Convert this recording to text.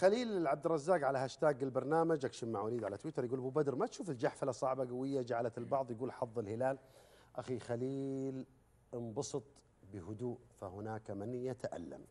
خليل عبد الرزاق على هاشتاج البرنامج. أكشن مع وليد على تويتر. يقول أبو بدر ما تشوف الجحفلة صعبة قوية؟ جعلت البعض يقول حظ الهلال. أخي خليل انبسط بهدوء فهناك من يتألم.